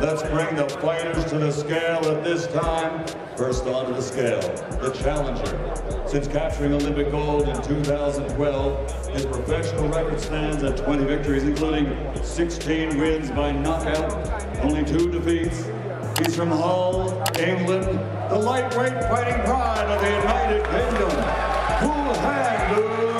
Let's bring the fighters to the scale at this time. First onto the scale, the challenger. Since capturing Olympic gold in 2012, his professional record stands at 20 victories, including 16 wins by knockout, only two defeats. He's from Hull, England, the lightweight fighting pride of the United Kingdom. Cool hand,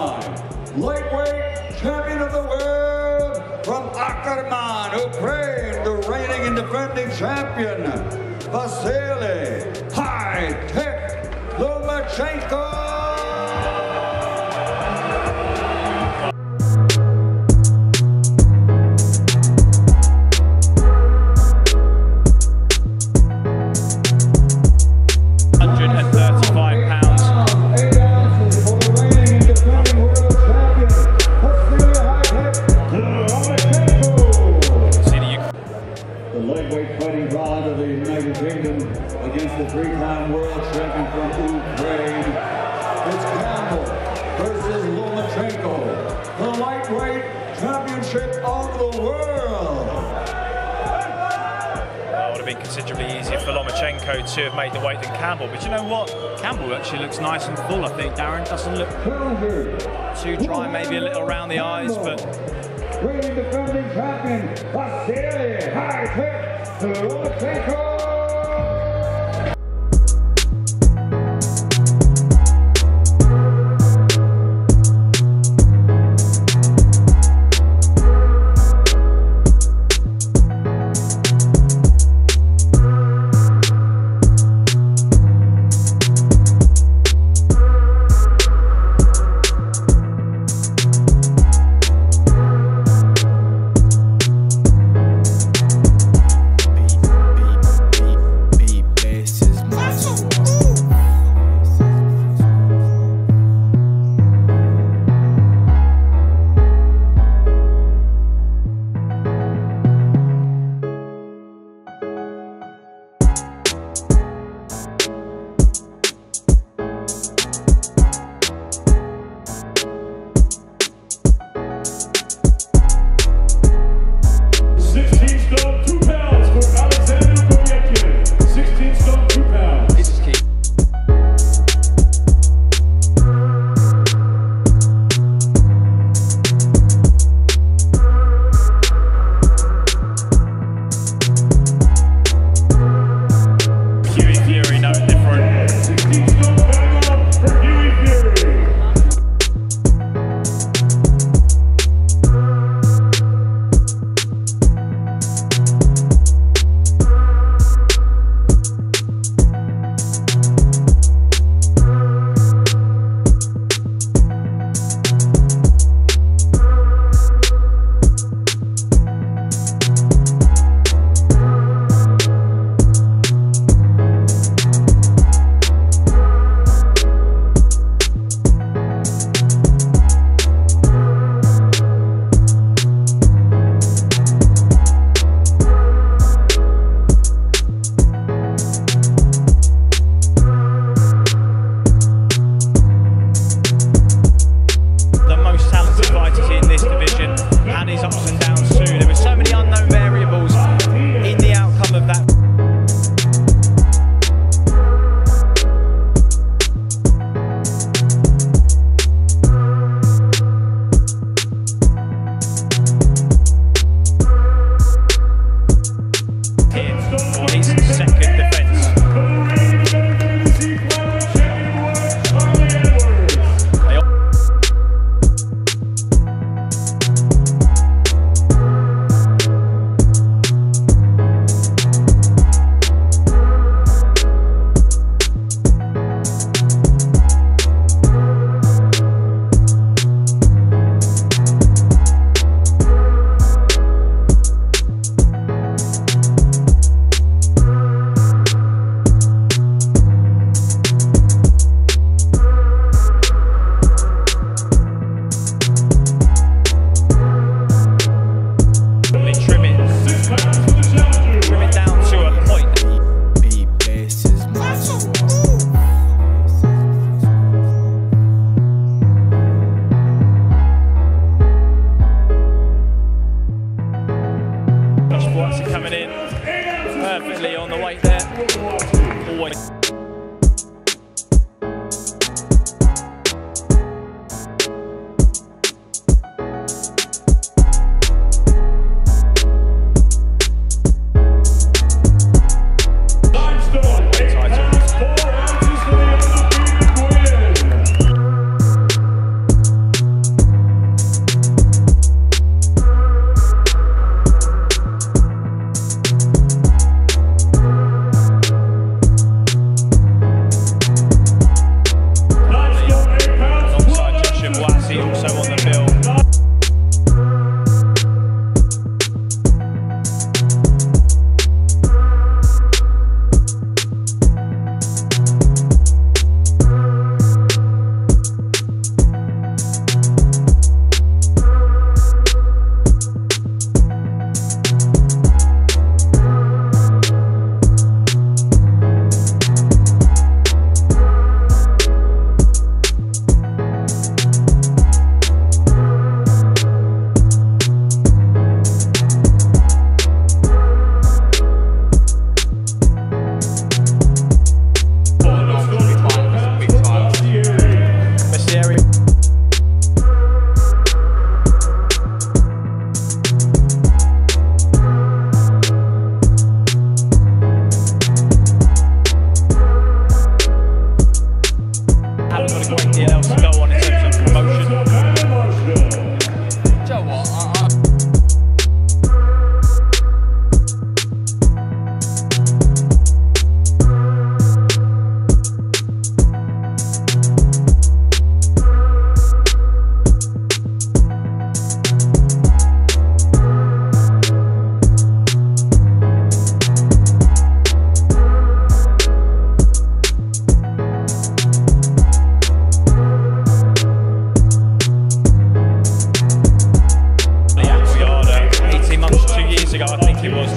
unified lightweight champion of the world from Akkerman, Ukraine, the reigning and defending champion, Vasily High-Tech Lomachenko. Been considerably easier for Lomachenko to have made the weight than Campbell. But you know what? Campbell actually looks nice and full, I think. Darren doesn't look too dry, maybe a little around the eyes, but... Reigning defending champion, Vasily High-Tech Lomachenko.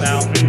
now.